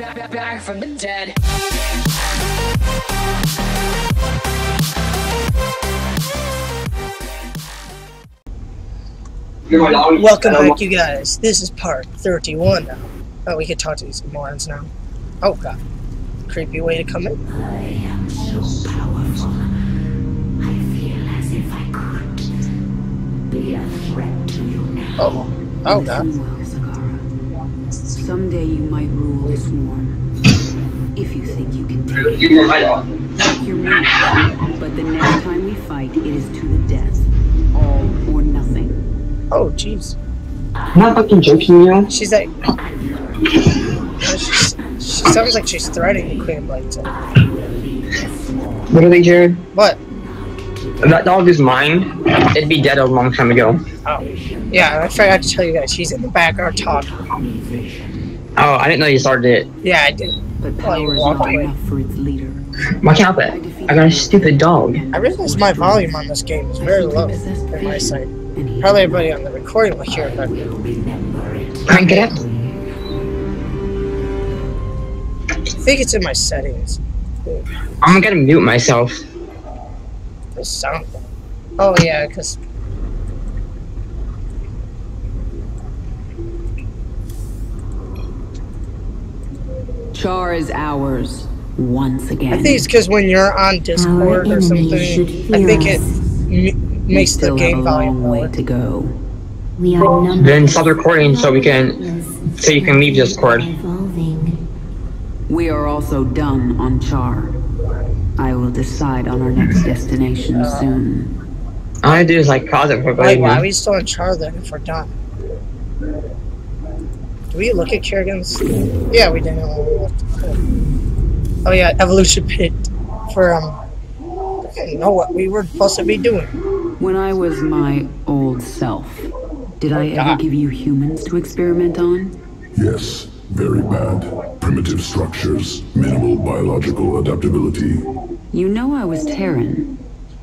back, back from the dead. Welcome back, you guys. This is part 31 now. Oh, we could talk to these morons now. Oh, God. Creepy way to come in. I am so powerful. I feel as if I could be a threat to you now. Oh, oh, God. Well, Zagara. Someday you might rule the swarm. If you think you can take it. Take your move. But the next time we fight, it is to the death. All or nothing. Oh, jeez. Not fucking joking, you. She's like. She's, she sounds like she's threatening the Queen Blades. Literally, Jared, What? If that dog is mine, it'd be dead a long time ago. Oh. Yeah, I forgot to tell you guys. She's in the background talking. Oh, I didn't know you started it. Yeah, I did. But Well, you power is not away. enough for its leader. Why can't I? I got a stupid dog. I realize my volume on this game is very low in my site. And he Probably everybody on the recording will hear it, but Crank it up. I think it's in my settings. I'm gonna mute myself. The sound. Oh yeah, because Char is ours. Once again. I think it's because when you're on Discord or something, I think it m- We makes the still game have a volume long way to go. We are numbered. Then stop recording so we can, so you can leave Discord. Evolving. We are also done on Char. I will decide on our next destination soon. All I do is like pause it for Wait, believe why are we still in Char then if we're done? Do we look at Kerrigan's? Yeah, we didn't when we. Oh yeah, evolution pit for um. I didn't know what we were supposed to be doing. When I was my old self, did I ever God. give you humans to experiment on? Yes, very bad. Primitive structures, minimal biological adaptability, You know I was Terran.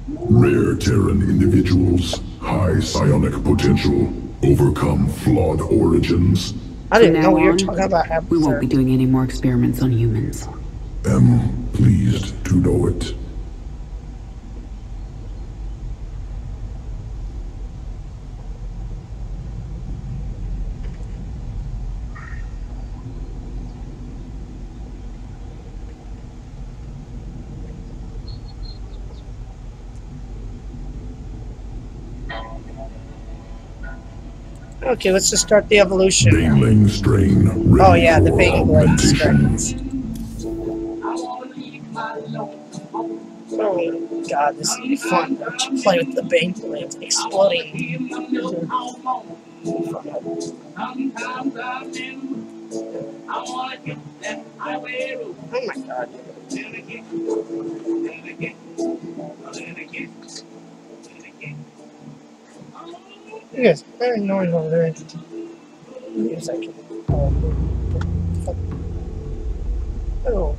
rare Terran individuals, high psionic potential, overcome flawed origins. I didn't know now we were talking about We won't be doing any more experiments on humans. Am pleased to know it. Okay, let's just start the evolution. Strain Oh yeah, the blade augmentation. Oh god, this is fun. To play with the blades exploding. Oh my god. You guys are very annoying over there. Music. Oh. fuck. Oh.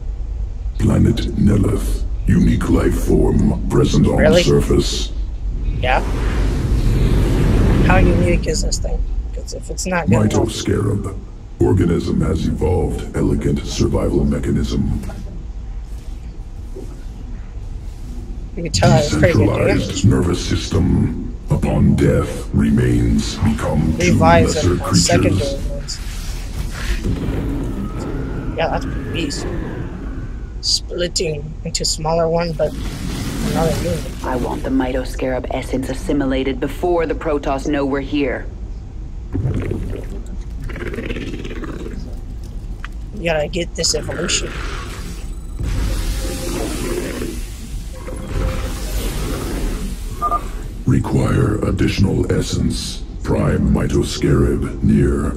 Planet Nelith. Unique life form present on Really? surface. Yeah. How unique is this thing? Because if it's not good enough, Mitoscarab. Organism has evolved elegant survival mechanism. you can tell Decentralized nervous system. Upon death, remains become two Revives lesser and secondary creatures. ones. Yeah, that's a beast. Splitting into smaller one, but another unit. I want the Mitoscarab essence assimilated before the Protoss know we're here. You gotta get this evolution. Require additional essence. Prime Mitoscarab near.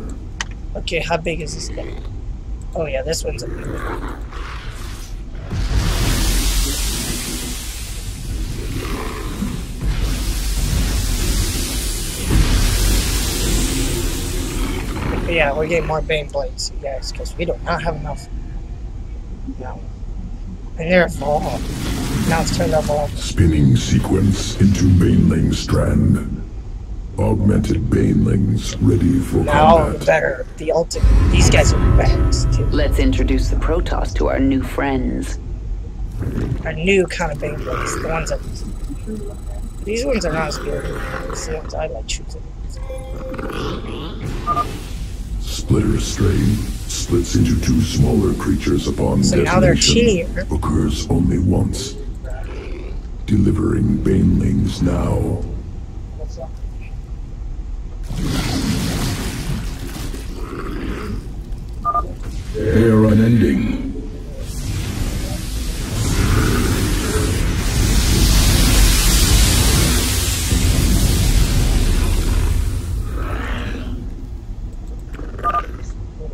Okay, how big is this thing? Oh yeah, this one's a big one. But yeah, we're getting more Bane Blades, you guys, because we do not have enough. No. And they're evolved. Now it's turned evolved. Spinning sequence into Baneling strand. augmented banelings ready for Now the combat. better. The ultimate. These guys are badass too. Let's introduce the Protoss to our new friends. Our new kind of Beyblades. The ones that. These ones are not as good. These are the ones I like choosing. Splitter strain splits into two smaller creatures upon So now they're detonation. teenier. Occurs only once. Delivering banelings now. They are unending.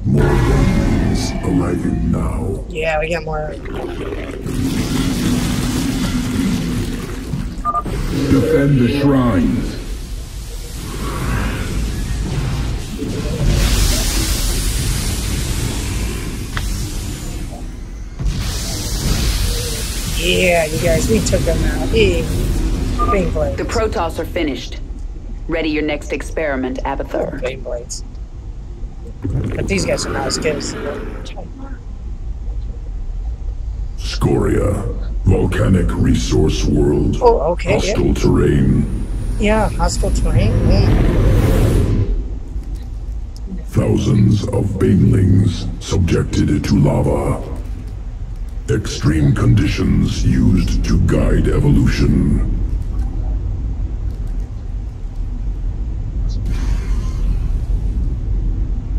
More arriving now. Yeah, we got more. Defend the shrines. Yeah, you guys, we took them out. Yeah. Beyblades. The Protoss are finished. Ready your next experiment, Abathur. Beyblades. Oh, but these guys are not as good as the other. Scoria. Volcanic resource world. Oh, okay. Yeah, Hostile terrain. yeah hostile terrain. Mm. Thousands of banelings subjected to lava. Extreme conditions used to guide evolution.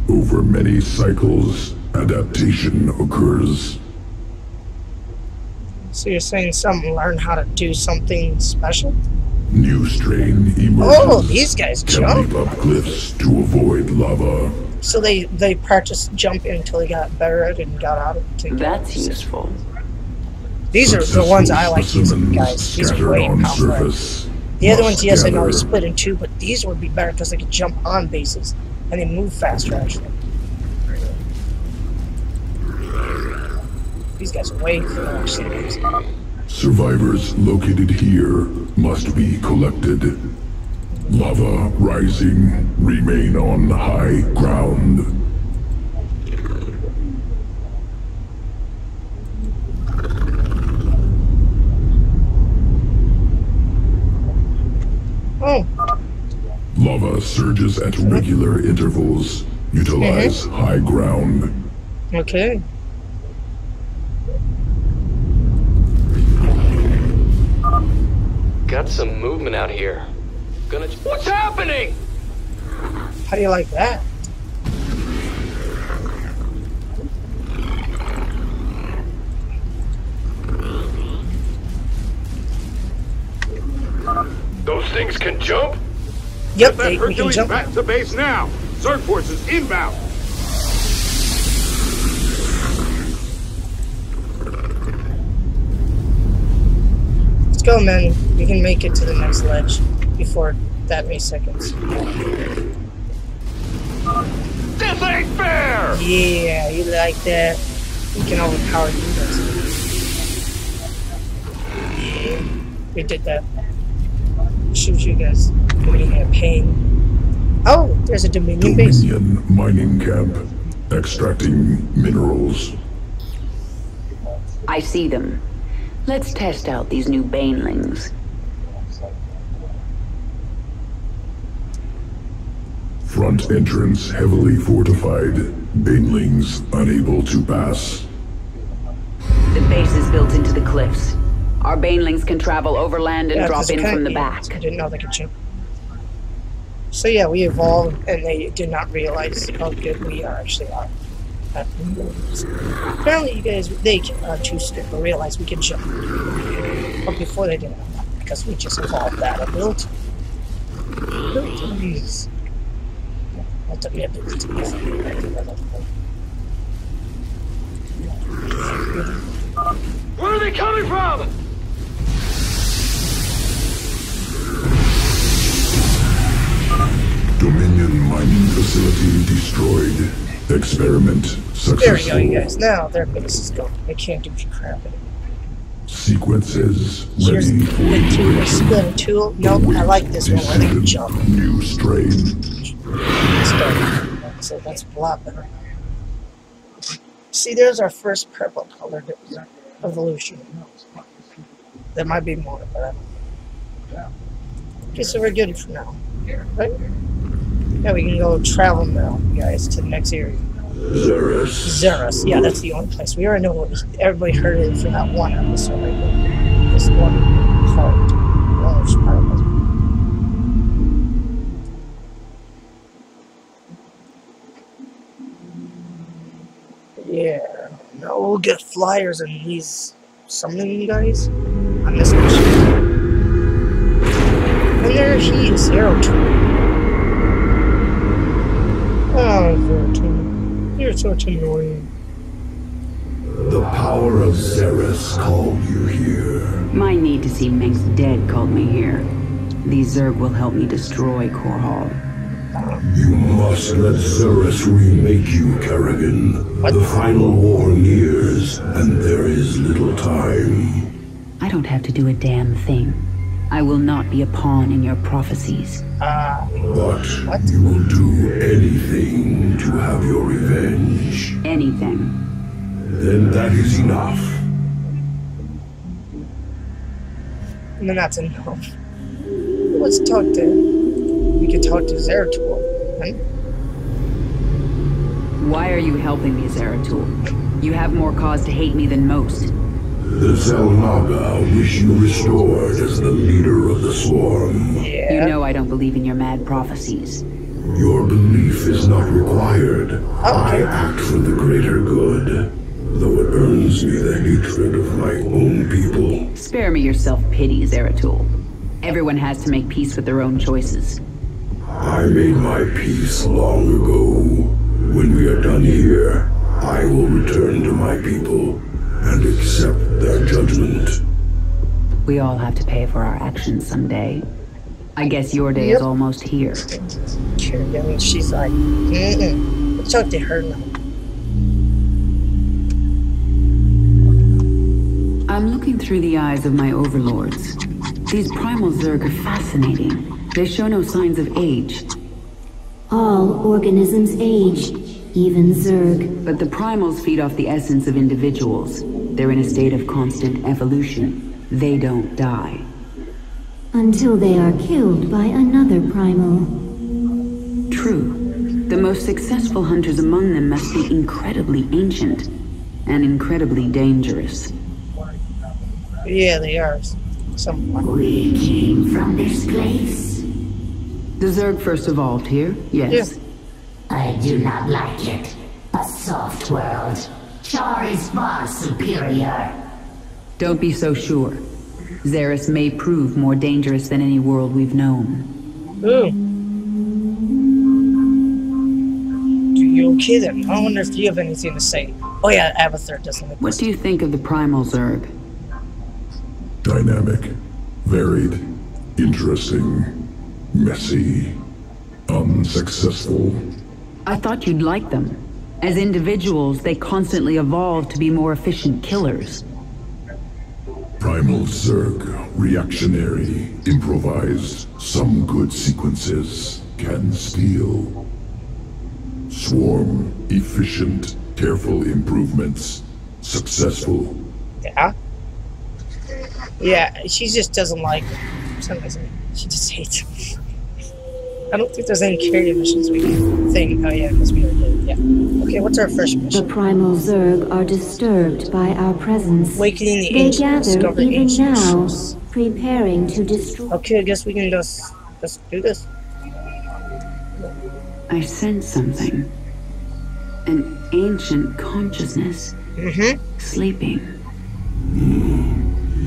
Over many cycles, adaptation occurs. So you're saying some learn how to do something special? New strain emerges. Oh, these guys can jump. leap up cliffs to avoid lava. So they they practiced jumping until they got better at it and got out of it. to- That's useful. These are the ones I like using, Specimens guys. These are scattered way on powerful. surface. The other ones, yes, I know they split in two, but these would be better because they could jump on bases and they move faster, actually. These guys are way actually. Survivors located here must be collected. Lava rising, remain on high ground. Oh, Lava surges at regular intervals. Utilize mm-hmm. high ground. okay. Got some movement out here. Gonna. What's happening? How do you like that? Those things can jump? Yep, That they, we can Hercules jump. back to base now. Zerg forces inbound. Go, man. We can make it to the next ledge before that many seconds. This ain't fair! Yeah, you like that? We can overpower you guys. Yeah, we did that. Shoot you guys. Giving you a pain. Oh, there's a Dominion base. Dominion mining camp. Extracting minerals. I see them. Let's test out these new banelings. Front entrance heavily fortified. Banelings unable to pass. The base is built into the cliffs. Our banelings can travel overland and Yeah, drop 'cause in from the back. I didn't know they could jump. So yeah, we evolved, and they did not realize how good we actually are. At. Apparently, you guys they are too stupid to realize we can jump. But before they didn't know that, because we just evolved that ability. Abilities. What the abilities? Where are they coming from? Dominion mining facility destroyed. Experiment There we go, you guys. Now their base is gone. They can't do crap anymore. Sequences Here's ready the for integration. spin two. Nope, I like this one where they can jump. New strain. So that's a lot better. See, there's our first purple colored evolution. There might be more, but I don't know. Okay, so we're good for now. Right? Yeah, we can go travel now, guys, to the next area. Zerus. Xeris. Yeah, that's the only place. We already know what everybody heard it from that one episode. Right? This one part. It's part of it. Yeah. Now we'll get flyers and these summoning guys on this mission. And there he is, Zero Two. Zero Two. You're such annoying. The power of Zerus called you here. My need to see Mengsk dead called me here. These Zerg will help me destroy Korhal. You must let Zerus remake you, Kerrigan. The final war nears, and there is little time. I don't have to do a damn thing. I will not be a pawn in your prophecies. Uh, But What? you will do anything to have your revenge. Anything. Then that is enough. and then that's enough. Let's talk to. We could talk to Zeratul. Right? Why are you helping me, Zeratul? You have more cause to hate me than most. The Xel'Naga wish you restored as the leader of the swarm. Yeah. You know I don't believe in your mad prophecies. Your belief is not required. I act for the greater good, though it earns me the hatred of my own people. Spare me your self-pity, Zeratul. Everyone has to make peace with their own choices. I made my peace long ago. When we are done here, I will return to my people and accept their judgment. We all have to pay for our actions someday. I guess your day Yep. is almost here. And she's like, mm-mm. Let's talk to her now. I'm looking through the eyes of my overlords. These primal Zerg are fascinating. They show no signs of age, All organisms age, even Zerg. but the primals feed off the essence of individuals. They're in a state of constant evolution. They don't die. Until they are killed by another primal. True. The most successful hunters among them must be incredibly ancient and incredibly dangerous. Yeah, they are. Somewhat. We came from this place. The Zerg first evolved here, yes. I do not like it. A soft world. Char is far superior. Don't be so sure. Zerus may prove more dangerous than any world we've known. Ooh. Do you okay then? I wonder if you have anything to say. Oh yeah, Abathur doesn't like What do you think of the primal Zerg? Dynamic, varied, interesting, messy, unsuccessful. I thought you'd like them. As individuals, they constantly evolve to be more efficient killers. Primal Zerg, reactionary, improvised, some good sequences can steal. Swarm, efficient, careful improvements, successful. Yeah. Yeah, she just doesn't like him. For some reason, she just hates him. I don't think there's any carrier missions we can think. Oh yeah, because we already did. Yeah. Okay, what's our first mission? The primal Zerg are disturbed by our presence. Awakening the They ancient. gather Discover even ancient now, preparing to destroy. Okay, I guess we can just just do this. I sense something. An ancient consciousness. Mm-hmm. Sleeping.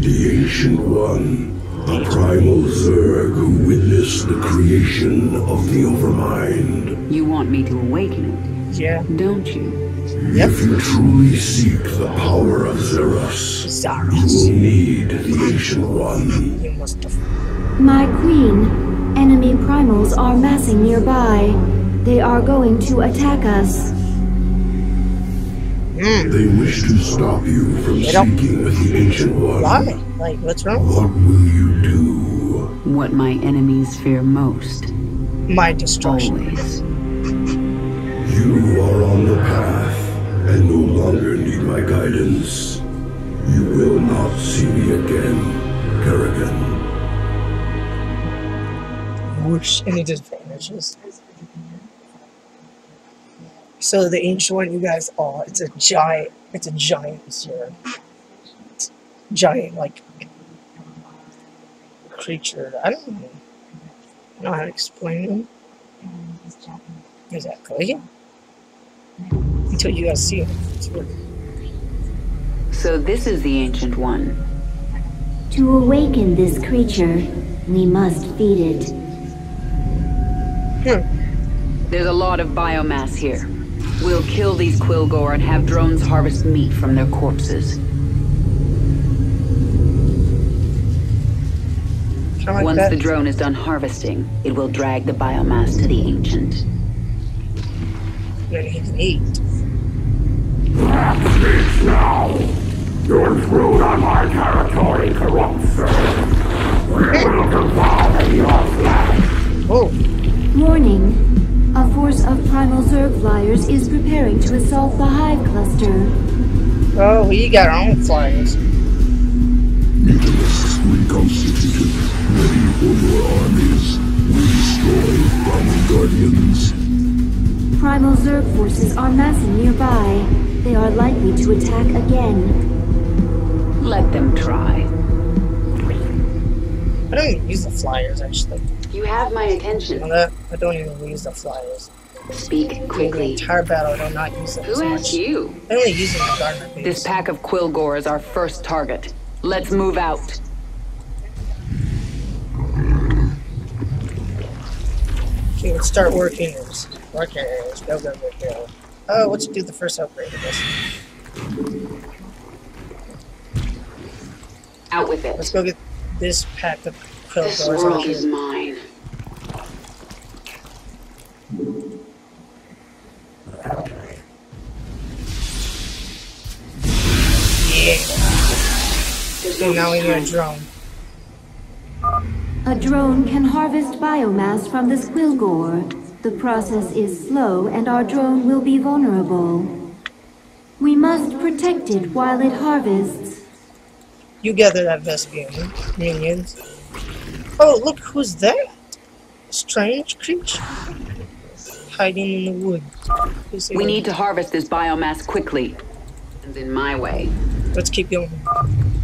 The Ancient One, a primal Zerg who witnessed the creation of the Overmind. You want me to awaken it? Yeah. don't you? Yep. If you truly seek the power of Zerus, you will need the Ancient One. You must have. My queen, enemy primals are massing nearby. They are going to attack us. Hmm. They wish to stop you from They don't- seeking with the Ancient One. Why? Like, what's wrong? What will you do? What my enemies fear most. My destruction. Always. You are on the path and no longer need my guidance. You will not see me again, Kerrigan. Whoosh, any he just vanishes. So the ancient one, you guys, oh, it's a giant, it's a giant serum. Giant, like, creature. I don't know, know how to explain him. Exactly. Until you guys see him. It's weird. So this is the Ancient One. To awaken this creature, we must feed it. Hmm. There's a lot of biomass here. We'll kill these Quilgore and have drones harvest meat from their corpses. Like Once that. the drone is done harvesting, it will drag the biomass to the Ancient. then he can eat. Now, your intrude on my territory corrupts We will devour your flesh. Oh, Warning. A force of primal Zerg flyers is preparing to assault the hive cluster. oh, we got our own flyers. Mutalisks reconstituted, ready for your armies. We destroy Primal Guardians. Primal Zerg forces are massing nearby. They are likely to attack again. Let them try. I don't even use the flyers, actually. You have my You know attention. Uh, I don't even use the flyers. Speak The quickly. entire battle, I do not use them Who asked you? I only use them in the Gardner base. This pack of Quilgore is our first target. Let's move out. Okay, let's start working areas. Working areas. Go, go, go, go. Oh, let's do the first upgrade of this. Out with it. Let's go get this pack of pill This world is mine. So now we need a drone. A drone can harvest biomass from the Squilgore. The process is slow and our drone will be vulnerable. We must protect it while it harvests. You gather that Vespian minions. Oh, look who's that? Strange creature. Hiding in the woods. We need to harvest this biomass quickly. And in my way. Let's keep going.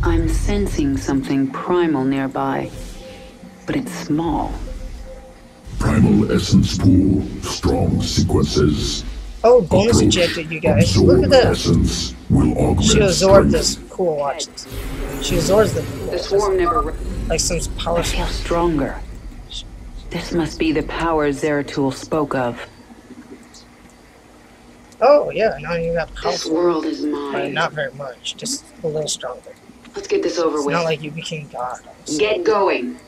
I'm sensing something primal nearby. But it's small. Primal Essence Pool, strong sequences. Oh, bonus Approach. injected, you guys. Look at that. Essence will augment She absorbed strength. this. Cool, watch this. She absorbs the The swarm never. like some power I feel stronger. This must be the power Zeratul spoke of. Oh yeah, now you got power. This world is But mine. not very much, just a little stronger. Let's get this over It's with. not like you became God. Get going.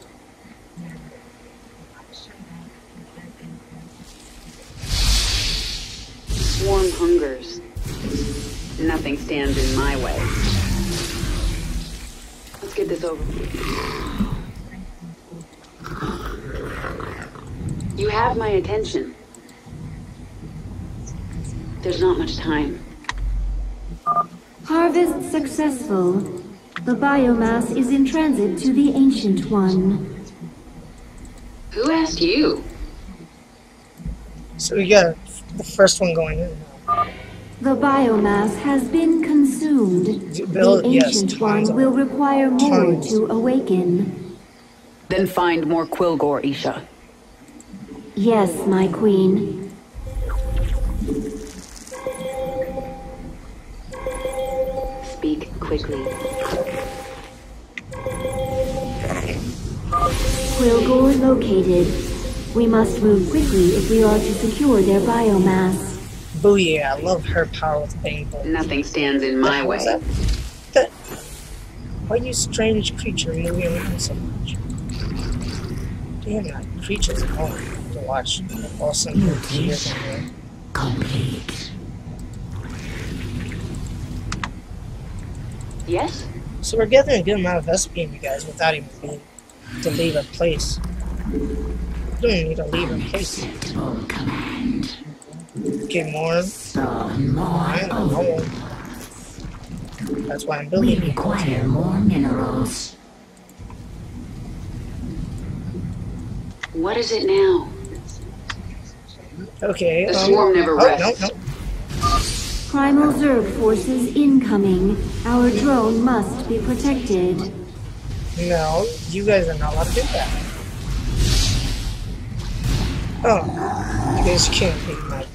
Swarm hungers. Nothing stands in my way. Let's get this over. With. You have my attention. There's not much time. Harvest successful. The biomass is in transit to the Ancient One. Who asked you? So we got the first one going in. The biomass has been consumed. Bill- The Ancient tons One will require more Tons. to awaken. Then find more Quilgore, Izsha. Yes, my queen. Speak quickly. Quilgore located. We must move quickly if we are to secure their biomass. Oh, Booyah, I love her power with Bang Bolt. Nothing stands in my way. was that? That- Why you strange creature moving around so much? Damn, that creature's annoying to watch. Awesome here. Complete. Yes? So we're getting a good amount of Vespene, you guys, without even needing to leave a place. We don't need to leave a place. Acceptable command. Okay, more. Spawn more I don't know. That's why I'm building it. require more minerals. What is it now? Okay. The um, swarm never oh, rests. No, no. Primal Zerg forces incoming. Our drone must be protected. No, you guys are not allowed to do that. Oh, you guys can't beat my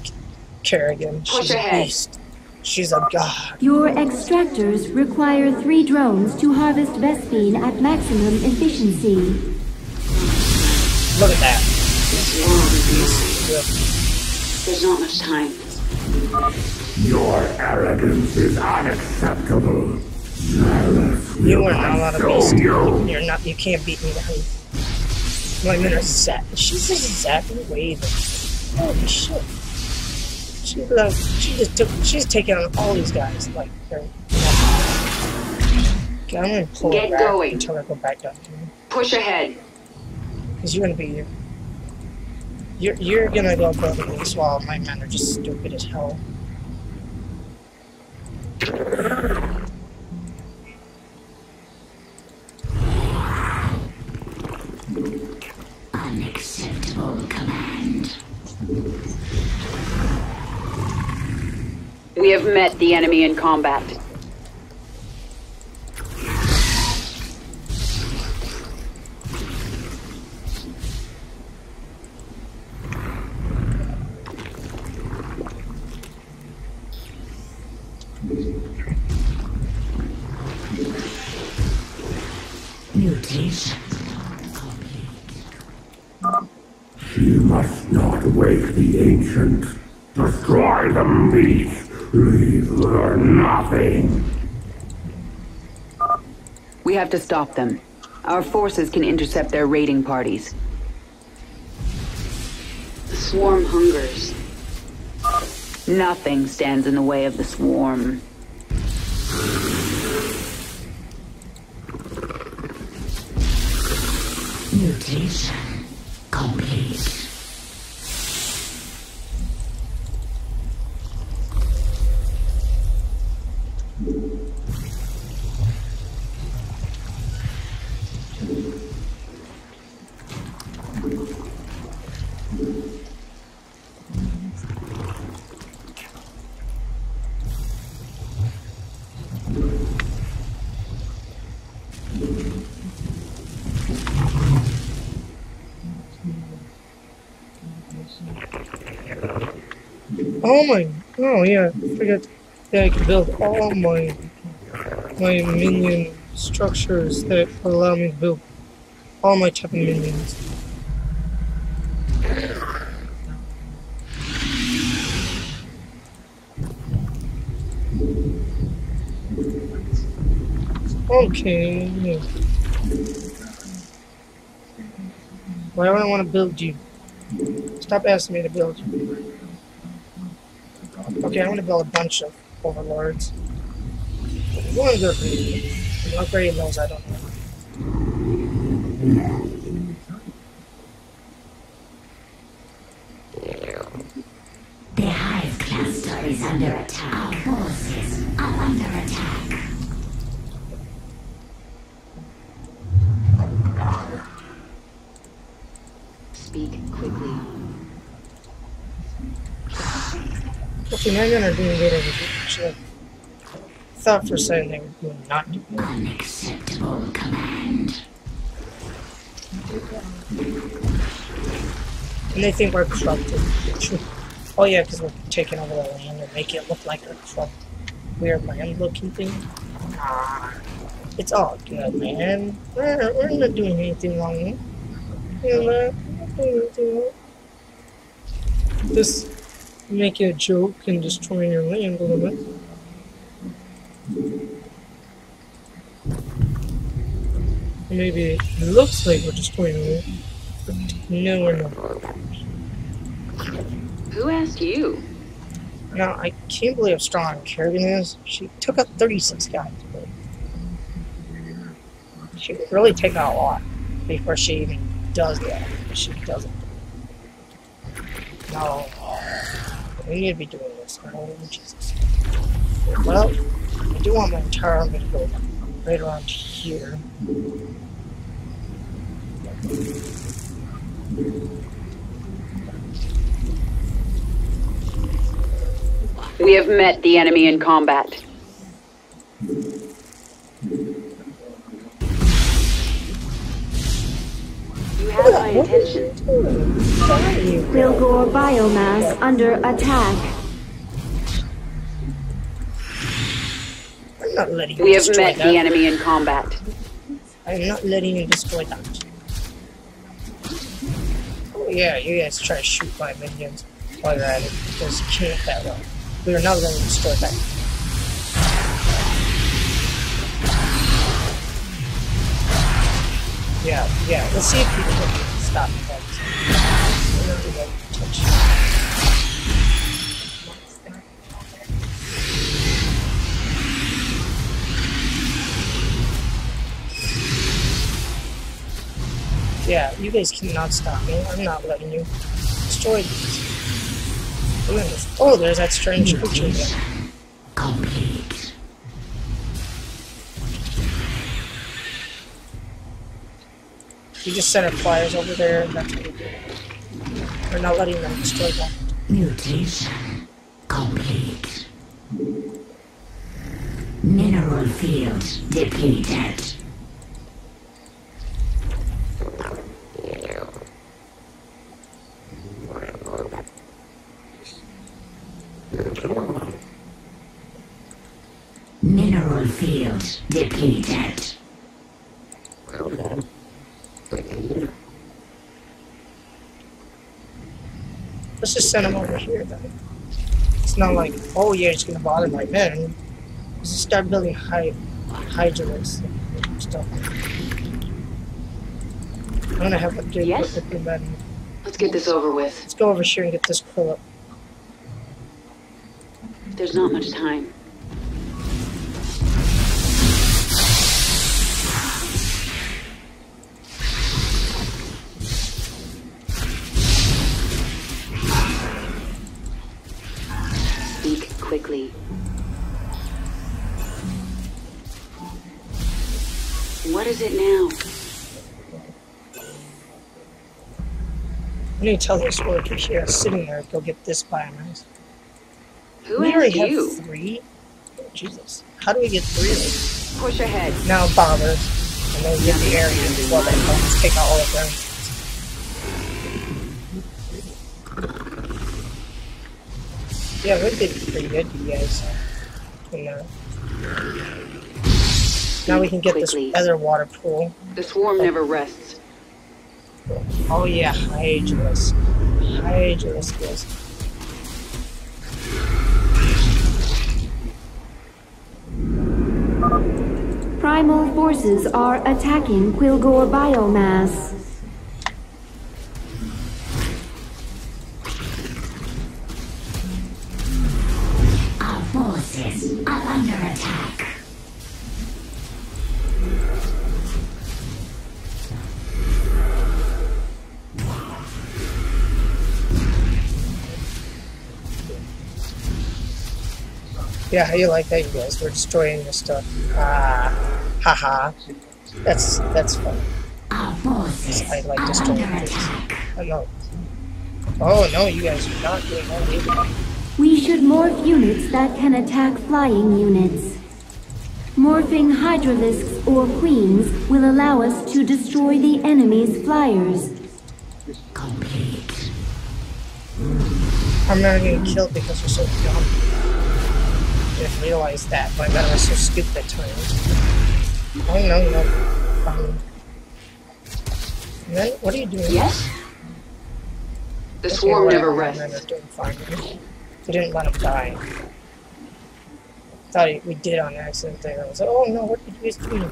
Kerrigan. She's a beast. She's a god. Your extractors require three drones to harvest Vespene at maximum efficiency. Look at that. This is Yeah. There's not much time. Your arrogance is unacceptable. Malice you are not allowed to consume beat you. You're not. You can't beat me down. My men are set. She's just zapping waving. Holy shit. She like, she just took. She's taking on all these guys. Like they're. Okay, I'm gonna pull Get it back going. until I go back down here. Push ahead. Because you're gonna be here. You're you're gonna go building this while my men are just stupid as hell. Unacceptable command. We have met the enemy in combat. Not wake the ancient. Destroy them, beast. Leave her nothing. We have to stop them. Our forces can intercept their raiding parties. The swarm hungers. Nothing stands in the way of the swarm. Mutation. Oh my! Oh yeah, I forgot that I can build all my my minion structures that allow me to build all my of minions. Okay. Why would I want to build you? Stop asking me to build you. Okay, I'm gonna build a bunch of overlords. One of good upgrading those, I don't know. 59 energy thought for a second they were not Unacceptable command. And they think we're corrupted. Oh yeah, because we're taking over the land and making it look like a corrupt, weird land-looking thing. Ah, it's all good, man. We're, we're not doing anything wrong. You know, we're not doing anything wrong. This making a joke and destroying your land a little bit. Maybe it looks like we're destroying your land, but no, we're not. Who asked you? Now, I can't believe how strong Kerrigan is. She took out 36 guys, but She really take out a lot before she even does that. She doesn't. No. We need to be doing this. Oh, Jesus. Well, I do want my entire army to go right around here. We have met the enemy in combat. You have my attention. Quilgore biomass under attack. I'm not letting you We have met that. the enemy in combat. I'm not letting you destroy that. Oh yeah, you guys try to shoot my minions while you're at it, because you can't that well. We are not going to destroy that. Yeah, yeah, let's see if we can stop that. Yeah, you guys cannot stop me. I'm not letting you destroy these. Oh, there's that strange creature again. You just sent our flyers over there, and that's what we do. We're not letting them destroy that. Mutation. Complete. Mineral field depleted. Mineral field depleted. Let's just send them over here then. It's not like, oh yeah, it's gonna bother my men. Let's just start building high hydraulics and stuff. I'm gonna have a good Yes? with the men. Let's get this over with. Let's go over here and get this pull up. There's not much time. To tell this worker here sitting there go get this biomass. Who we already asked have you? three? Oh, Jesus. How do we get three of these? Push ahead. Now bombers. And then we get the area before they come. Let's take out all of them. Yeah, we did pretty good, you guys. And, uh, now we can get this other water pool. The swarm never rests. Oh yeah, Hydralis. Hydralis, guys. Primal forces are attacking Quilgore biomass. Yeah, how you like that, you guys? We're destroying this stuff. Ah, haha. That's that's fun. I like destroying things. I know. Oh no, you guys are not doing that either. We should morph units that can attack flying units. Morphing hydralisks or queens will allow us to destroy the enemy's flyers. Complete. I'm not getting killed because we're so dumb. Didn't realize that. My god, I was so stupid at times. Oh no, no. Um, then, what are you doing? Yes? The swarm never whatever, my men rests. are doing fine. We didn't let him die. Thought he- we did on accident there. I was like, oh no, what did you guys do?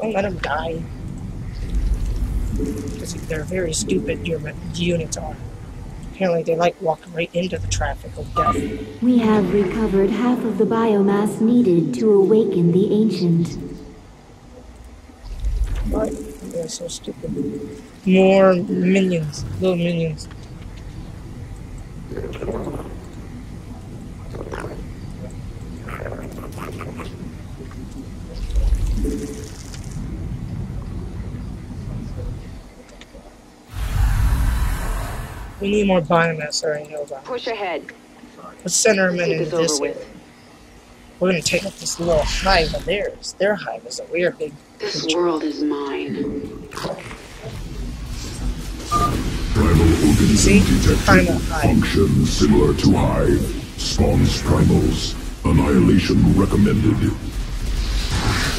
Don't let him die. Because they're very stupid, units are. Apparently they like walking right into the traffic of death. We have recovered half of the biomass needed to awaken the ancient. What? They're so stupid. More minions. Little minions. We need more biomass, I already know about. Push ahead. Let's send our men into this this area. with. We're gonna take up this little hive of theirs. Their hive is a weird big This creature. world is mine. Primal organism See? detected. Primal. Function similar to hive. Spawns primals. Annihilation recommended.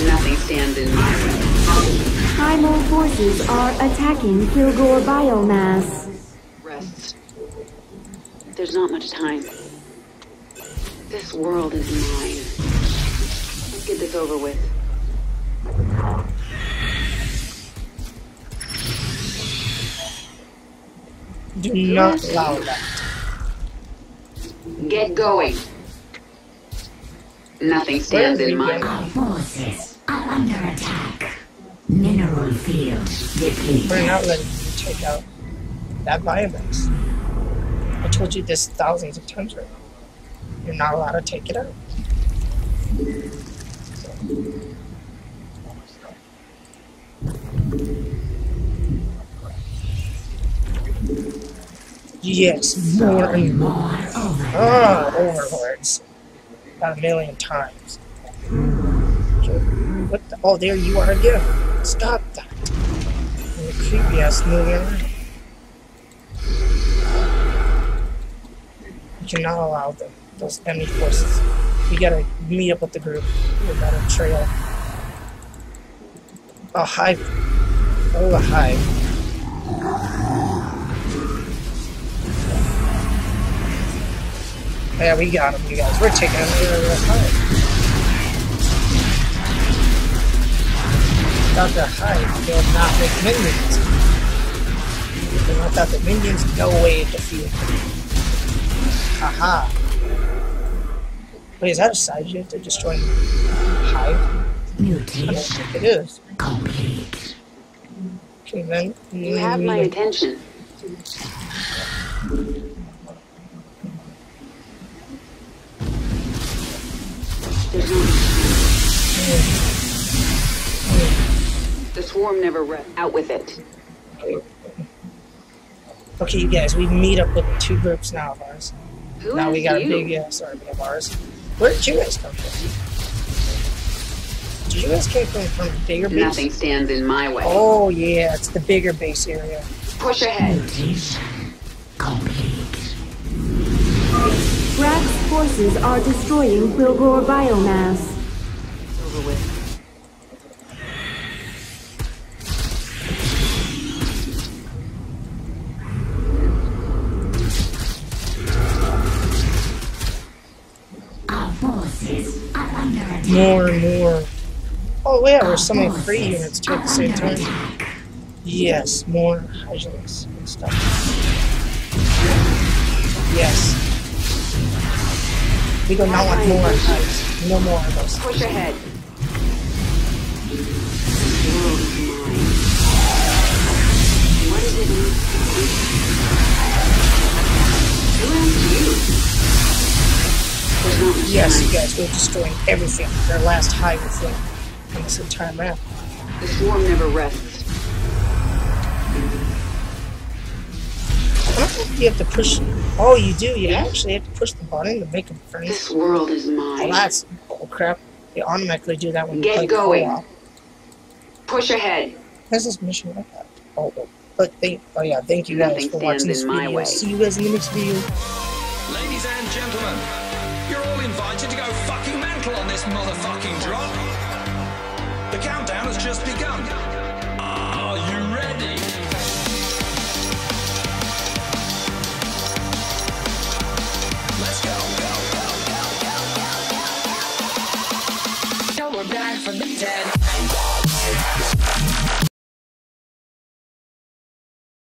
Nothing stands in my way. Primal forces are attacking Kilgore biomass. Rest. There's not much time. This world is mine. Let's get this over with. Do not allow that. Get going. Nothing stands in my way. Our forces are under attack. Mineral field We're not letting you take out that biomass. I told you this thousands of times right now. You're not allowed to take it out. Yes, more and more. Ah, overlords. About a million times. What the? Oh, there you are again. Stop that. You creepy ass moving around. You cannot allow them, those enemy forces. We gotta meet up with the group. We gotta trail. A hive. Oh, a hive. Yeah, we got him, you guys. We're taking him to the hive. Without the hive, they'll not make minions. And without the minions, no way to defeat them. Aha. Wait, is that a side unit to destroy hive? I don't Mutation think it is. complete. Okay, then. You have my attention. The swarm never rests. Out with it. Okay, you guys, we meet up with two groups now of ours. Who now we asked got a you? big ass army of ours. Where did you guys come from? Did you guys came from, from a bigger base? Nothing stands in my way. Oh yeah, it's the bigger base area. Push ahead. Mutation complete. Brakk's forces are destroying Quilgore biomass. Over with. Oh yeah, there's oh, so many Our free units too at the same time. Yes, more hygienics and stuff. Yes. We do not want more hives. No more of those. Push ahead. The world is mine. What is it? Who asked you? There's not much Yes, you guys, we're destroying everything. Their last hive thing on this entire map. The swarm never rests. I don't think you have to push. Oh, you do. You actually have to push the button to make them friends. This world is Well, mine. that's oh crap. They automatically do that when you Get play going. co-op. Push ahead. How's this mission like that? Oh, oh, but thank. Oh yeah, thank you guys for watching this video. way. See you guys in the next video. Dead.